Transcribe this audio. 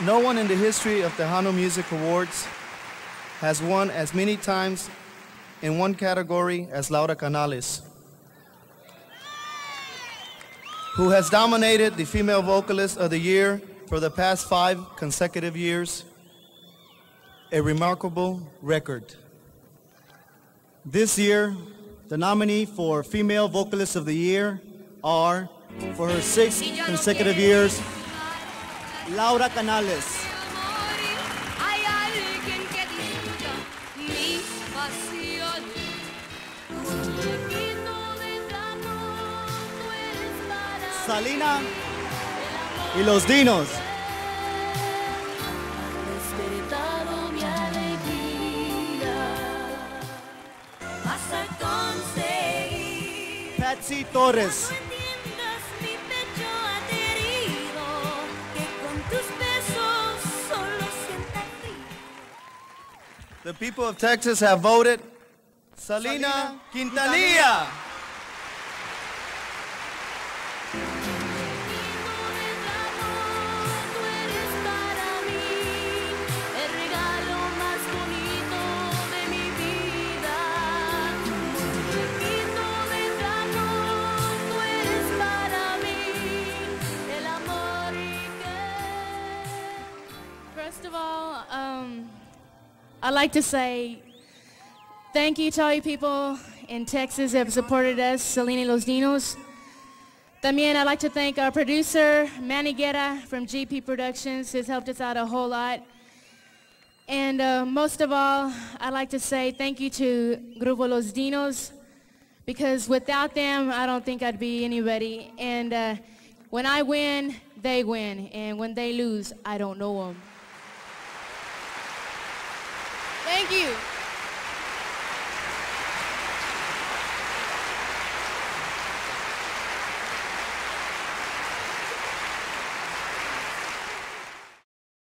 No one in the history of the Tejano Music Awards has won as many times in one category as Laura Canales, who has dominated the Female Vocalist of the Year for the past five consecutive years, a remarkable record. This year, the nominee for Female Vocalist of the Year are, for her sixth consecutive years, Laura Canales. Salina y los dinos. Patsy Torres. The people of Texas have voted Selena, Selena Quintanilla. Tú I'd like to say thank you to all you people in Texas that have supported us, Selena Los Dinos. También I'd like to thank our producer, Manny Guerra from GP Productions, who's helped us out a whole lot. And uh, most of all, I'd like to say thank you to Grupo Los Dinos, because without them, I don't think I'd be anybody. And uh, when I win, they win. And when they lose, I don't know them. Thank you.